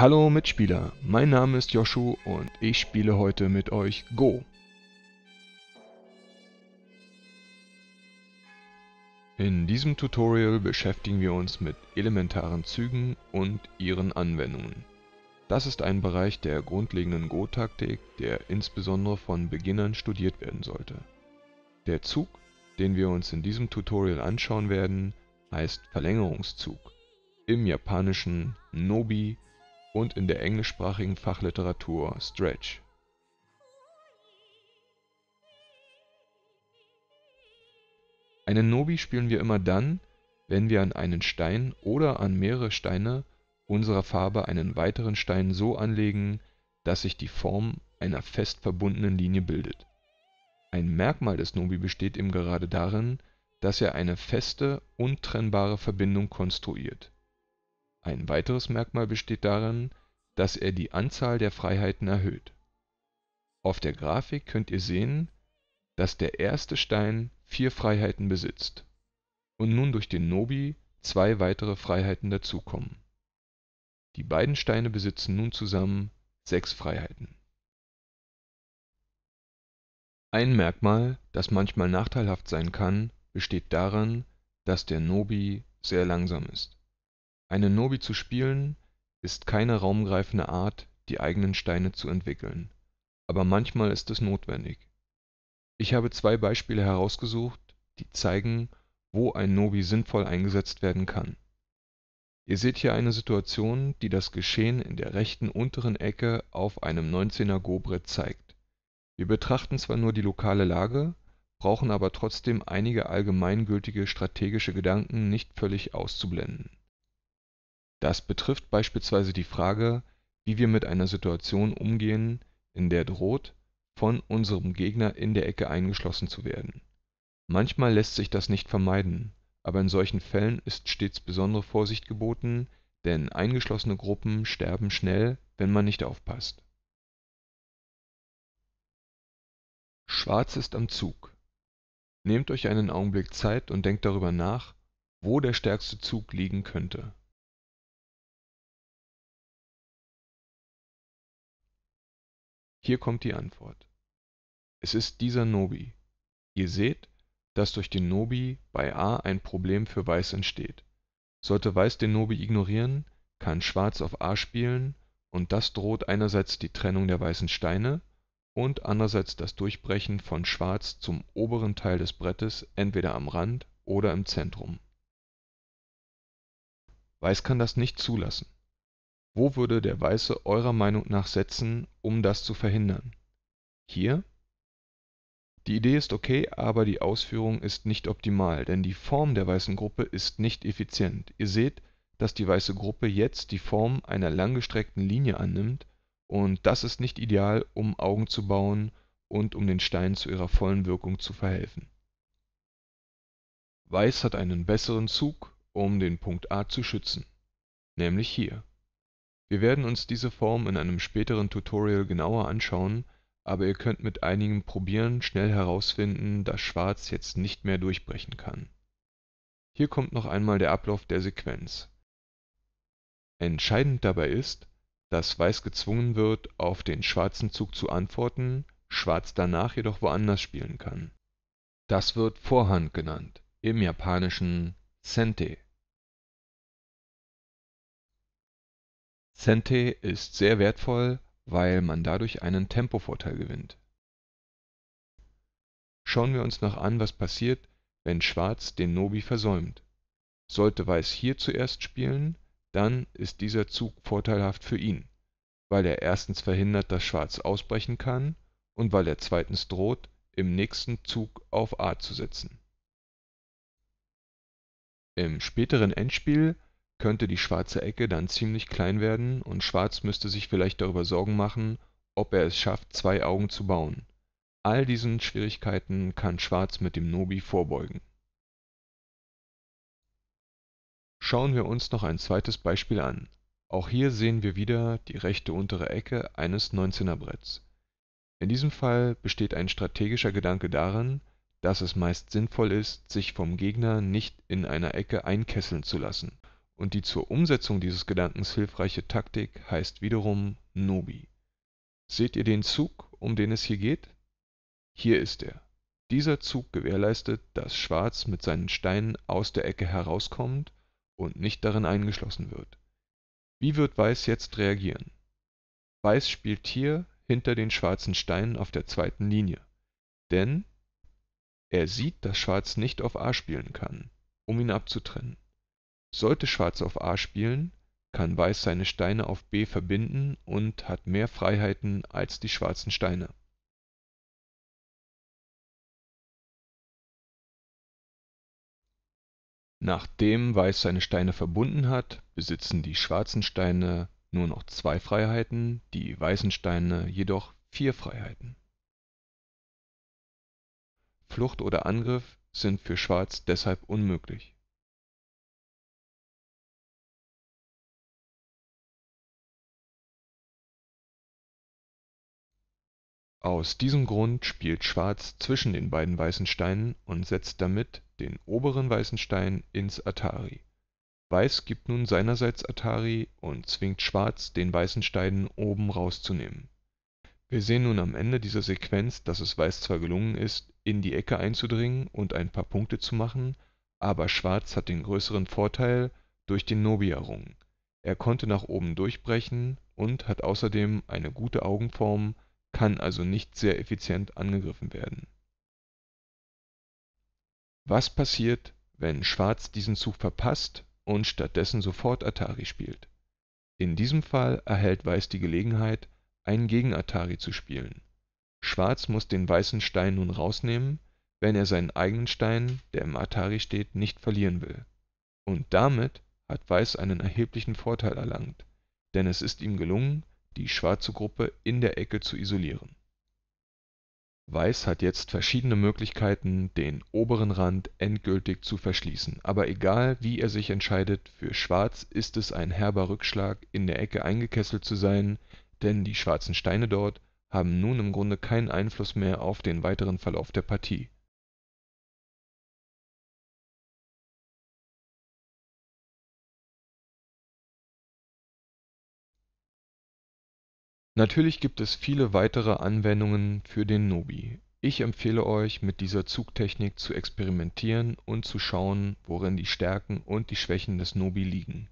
Hallo Mitspieler, mein Name ist Joshu und ich spiele heute mit euch Go. In diesem Tutorial beschäftigen wir uns mit elementaren Zügen und ihren Anwendungen. Das ist ein Bereich der grundlegenden Go-Taktik, der insbesondere von Beginnern studiert werden sollte. Der Zug, den wir uns in diesem Tutorial anschauen werden, heißt Verlängerungszug, im Japanischen Nobi und in der englischsprachigen Fachliteratur Stretch. Einen Nobi spielen wir immer dann, wenn wir an einen Stein oder an mehrere Steine unserer Farbe einen weiteren Stein so anlegen, dass sich die Form einer fest verbundenen Linie bildet. Ein Merkmal des Nobi besteht eben gerade darin, dass er eine feste, untrennbare Verbindung konstruiert ein weiteres Merkmal besteht darin, dass er die Anzahl der Freiheiten erhöht. Auf der Grafik könnt ihr sehen, dass der erste Stein vier Freiheiten besitzt und nun durch den Nobi zwei weitere Freiheiten dazukommen. Die beiden Steine besitzen nun zusammen sechs Freiheiten. Ein Merkmal, das manchmal nachteilhaft sein kann, besteht darin, dass der Nobi sehr langsam ist einen Nobi zu spielen, ist keine raumgreifende Art, die eigenen Steine zu entwickeln, aber manchmal ist es notwendig. Ich habe zwei Beispiele herausgesucht, die zeigen, wo ein Nobi sinnvoll eingesetzt werden kann. Ihr seht hier eine Situation, die das Geschehen in der rechten unteren Ecke auf einem 19er Go-Brett zeigt. Wir betrachten zwar nur die lokale Lage, brauchen aber trotzdem einige allgemeingültige strategische Gedanken nicht völlig auszublenden das betrifft beispielsweise die Frage, wie wir mit einer Situation umgehen, in der droht, von unserem Gegner in der Ecke eingeschlossen zu werden. Manchmal lässt sich das nicht vermeiden, aber in solchen Fällen ist stets besondere Vorsicht geboten, denn eingeschlossene Gruppen sterben schnell, wenn man nicht aufpasst. Schwarz ist am Zug. Nehmt euch einen Augenblick Zeit und denkt darüber nach, wo der stärkste Zug liegen könnte Hier kommt die Antwort: Es ist dieser Nobi. Ihr seht, dass durch den Nobi bei A ein Problem für Weiß entsteht. Sollte Weiß den Nobi ignorieren, kann Schwarz auf A spielen und das droht einerseits die Trennung der weißen Steine und andererseits das Durchbrechen von Schwarz zum oberen Teil des Brettes entweder am Rand oder im Zentrum. Weiß kann das nicht zulassen wo würde der Weiße eurer Meinung nach setzen, um das zu verhindern? Hier? Die Idee ist okay, aber die Ausführung ist nicht optimal, denn die Form der weißen Gruppe ist nicht effizient. Ihr seht, dass die weiße Gruppe jetzt die Form einer langgestreckten Linie annimmt und das ist nicht ideal, um Augen zu bauen und um den Steinen zu ihrer vollen Wirkung zu verhelfen. Weiß hat einen besseren Zug, um den Punkt A zu schützen, nämlich hier wir werden uns diese Form in einem späteren Tutorial genauer anschauen, aber ihr könnt mit einigem Probieren schnell herausfinden, dass Schwarz jetzt nicht mehr durchbrechen kann. Hier kommt noch einmal der Ablauf der Sequenz. Entscheidend dabei ist, dass Weiß gezwungen wird, auf den schwarzen Zug zu antworten, Schwarz danach jedoch woanders spielen kann. Das wird Vorhand genannt, im Japanischen Sente Sente ist sehr wertvoll, weil man dadurch einen Tempovorteil gewinnt. Schauen wir uns noch an, was passiert, wenn Schwarz den Nobi versäumt. Sollte Weiß hier zuerst spielen, dann ist dieser Zug vorteilhaft für ihn, weil er erstens verhindert, dass Schwarz ausbrechen kann und weil er zweitens droht, im nächsten Zug auf A zu setzen. Im späteren Endspiel könnte die schwarze Ecke dann ziemlich klein werden und Schwarz müsste sich vielleicht darüber Sorgen machen, ob er es schafft, zwei Augen zu bauen. All diesen Schwierigkeiten kann Schwarz mit dem Nobi vorbeugen. Schauen wir uns noch ein zweites Beispiel an. Auch hier sehen wir wieder die rechte untere Ecke eines 19er Bretts. In diesem Fall besteht ein strategischer Gedanke darin, dass es meist sinnvoll ist, sich vom Gegner nicht in einer Ecke einkesseln zu lassen und die zur Umsetzung dieses Gedankens hilfreiche Taktik heißt wiederum Nobi. Seht ihr den Zug, um den es hier geht? Hier ist er. Dieser Zug gewährleistet, dass Schwarz mit seinen Steinen aus der Ecke herauskommt und nicht darin eingeschlossen wird. Wie wird Weiß jetzt reagieren? Weiß spielt hier hinter den schwarzen Steinen auf der zweiten Linie, denn er sieht, dass Schwarz nicht auf A spielen kann, um ihn abzutrennen. Sollte Schwarz auf A spielen, kann Weiß seine Steine auf B verbinden und hat mehr Freiheiten als die schwarzen Steine. Nachdem Weiß seine Steine verbunden hat, besitzen die schwarzen Steine nur noch zwei Freiheiten, die weißen Steine jedoch vier Freiheiten. Flucht oder Angriff sind für Schwarz deshalb unmöglich Aus diesem Grund spielt Schwarz zwischen den beiden weißen Steinen und setzt damit den oberen weißen Stein ins Atari. Weiß gibt nun seinerseits Atari und zwingt Schwarz, den weißen Stein oben rauszunehmen. Wir sehen nun am Ende dieser Sequenz, dass es Weiß zwar gelungen ist, in die Ecke einzudringen und ein paar Punkte zu machen, aber Schwarz hat den größeren Vorteil durch den Nobi errungen. Er konnte nach oben durchbrechen und hat außerdem eine gute Augenform kann also nicht sehr effizient angegriffen werden. Was passiert, wenn Schwarz diesen Zug verpasst und stattdessen sofort Atari spielt? In diesem Fall erhält Weiß die Gelegenheit, einen Gegen-Atari zu spielen. Schwarz muss den weißen Stein nun rausnehmen, wenn er seinen eigenen Stein, der im Atari steht, nicht verlieren will. Und damit hat Weiß einen erheblichen Vorteil erlangt, denn es ist ihm gelungen die schwarze Gruppe in der Ecke zu isolieren. Weiß hat jetzt verschiedene Möglichkeiten, den oberen Rand endgültig zu verschließen, aber egal wie er sich entscheidet, für Schwarz ist es ein herber Rückschlag, in der Ecke eingekesselt zu sein, denn die schwarzen Steine dort haben nun im Grunde keinen Einfluss mehr auf den weiteren Verlauf der Partie Natürlich gibt es viele weitere Anwendungen für den Nobi. Ich empfehle euch, mit dieser Zugtechnik zu experimentieren und zu schauen, worin die Stärken und die Schwächen des Nobi liegen.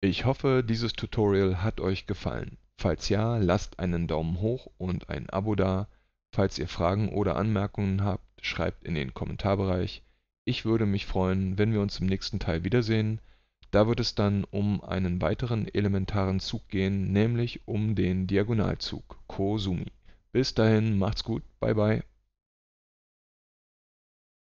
Ich hoffe, dieses Tutorial hat euch gefallen. Falls ja, lasst einen Daumen hoch und ein Abo da. Falls ihr Fragen oder Anmerkungen habt, schreibt in den Kommentarbereich ich würde mich freuen, wenn wir uns im nächsten Teil wiedersehen. Da wird es dann um einen weiteren elementaren Zug gehen, nämlich um den Diagonalzug (Koizumi). Bis dahin, macht's gut, bye bye.